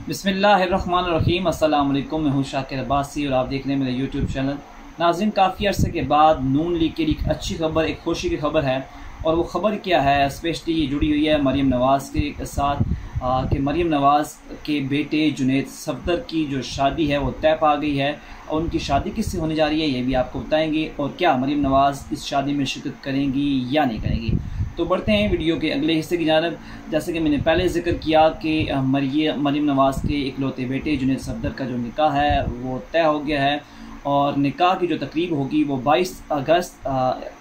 बिसमीम अल्लाम मैं हूँ शाकिर अब्बासी और आप देख रहे हैं मेरा यूट्यूब चैनल। नाजिन काफ़ी अर्से के बाद नून लीग के लिए एक अच्छी खबर, एक खुशी की खबर है। और वो ख़बर क्या है? स्पेशली ये जुड़ी हुई है मरीम नवाज़ के साथ। कि मरीम नवाज़ के बेटे जुनेद सफदर की जो शादी है, वो तय पा गई है और उनकी शादी किससे होने जा रही है, ये भी आपको बताएँगे और क्या मरीम नवाज़ इस शादी में शिरकत करेंगी या नहीं करेंगी। तो बढ़ते हैं वीडियो के अगले हिस्से की जानब। जैसे कि मैंने पहले ज़िक्र किया कि मरीम नवाज़ के इकलौते बेटे जुनेद सफदर का जो निकाह है, वो तय हो गया है और निकाह की जो तकरीब होगी, वो 22 अगस्त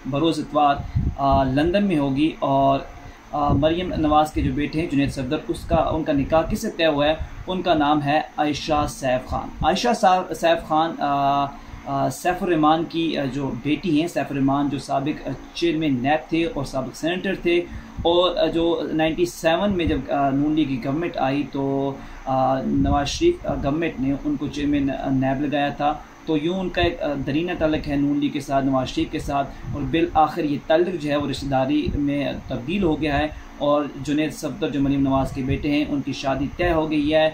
बरोज़ इतवार लंदन में होगी और मरीम नवाज़ के जो बेटे हैं, जुनेद सफदर उसका, उनका निकाह किससे तय हुआ है? उनका नाम है आयशा सैफ खान। आयशा सैफ खान सैफुररहमान की जो बेटी हैं सैफुररहमान जो सबक चेयरमैन नैब थे और सबक सेनेटर थे और जो 97 में जब नून लीग की गवर्नमेंट आई तो नवाज़ शरीफ गवर्नमेंट ने उनको चेयरमैन नैब लगाया था। तो यूँ उनका एक दरीना तलक है नून लीग के साथ, नवाज़ शरीफ के साथ और बिल आखिर ये तलक जो है वो रिश्तेदारी में तब्दील हो गया है और जुनेद सफदर, जो मरीम नवाज़ के बेटे हैं, उनकी शादी तय हो गई है।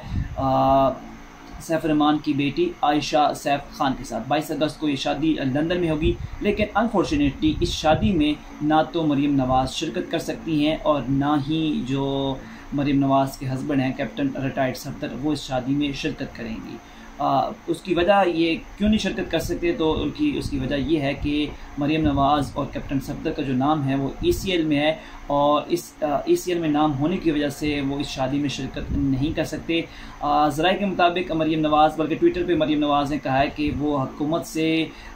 सैफ रमान की बेटी आयशा सैफ खान के साथ। 22 अगस्त को ये शादी लंदन में होगी, लेकिन अनफॉर्चुनेटली इस शादी में ना तो मरीम नवाज़ शिरकत कर सकती हैं और ना ही जो मरीम नवाज़ के हस्बैंड हैं कैप्टन रिटायर्ड सफदर, वो इस शादी में शिरकत करेंगी। आ, उसकी वजह ये क्यों नहीं शिरकत कर सकते? तो उनकी उसकी वजह ये है कि मरीम नवाज़ और कैप्टन सफदर का जो नाम है वो ई सी एल में है और इस ई सी एल में नाम होने की वजह से वो इस शादी में शिरकत नहीं कर सकते। ज़रा के मुताबिक मरीम नवाज़ बल्कि ट्विटर पर मरीम नवाज़ ने कहा है कि वो हकूमत से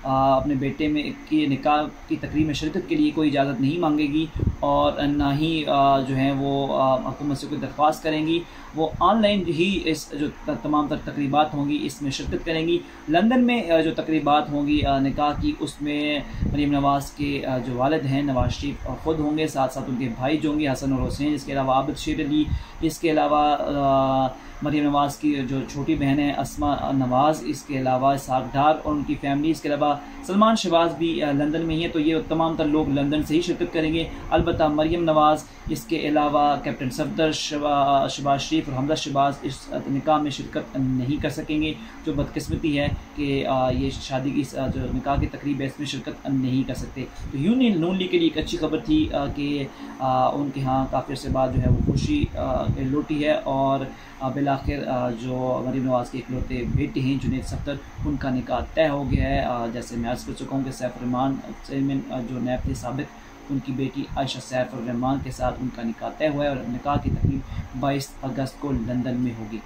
आ, अपने बेटे में की निकाह की तकरीब में शिरकत के लिए कोई इजाज़त नहीं मांगेगी और ना ही आ, जो है वो हकूमत से कोई दरख्वास्त करेंगी। वो ऑनलाइन ही इस जो तमाम तर तकरीबा होंगी इसमें शिरकत करेंगी। लंदन में जो तकरीबा होंगी निकाह की, उसमें मरीम नवाज़ के जो वालद हैं, नवाज़ शरीफ ख़ुद होंगे साथ साथ उनके भाई जो होंगे, हसन और हुसैन, इसके अलावा आबद शेर अली इसके अलावा मरीम नवाज़ की जो छोटी बहन है, असमा नवाज़, इसके अलावा साग डार और उनकी फैमिली, इसके अलावा सलमान शहबाज भी लंदन में ही है। तो ये तमाम तर लोग लंदन से ही शिरकत करेंगे। अलबत् मरीम नवाज़, इसके अलावा कैप्टन सफदर शबाज शरीफ और हमदा शबाज इस निकाह में शिरकत नहीं कर सकेंगे। जो बदकस्मती है कि ये शादी की जो निकाह की तकरीब है, इसमें शिरकत नहीं कर सकते। तो यूनियन नून लीग के लिए एक अच्छी खबर थी कि उनके यहाँ काफ़ी अर्से बाद जो है वो खुशी लौटी है और बिल आखिर जो मरीम नवाज़ के इकलौते बेटे हैं, जुनेद सफ्तर उनका निकाह तय हो गया है। जैसे मैं अर्ज़ कर चुका हूँ कि सैफरमान चेयरमैन जो नैब थे सबक उनकी बेटी आयशा सैफ रहमान के साथ उनका निकाह तय हुआ है और निकाह की तकलीफ़ बाईस अगस्त को लंदन में होगी।